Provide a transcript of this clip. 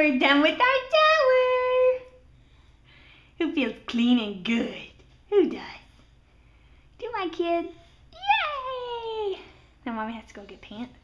we're done with our shower. Who feels clean and good? Who does? Do my kids? Yay! Now mommy has to go get pants.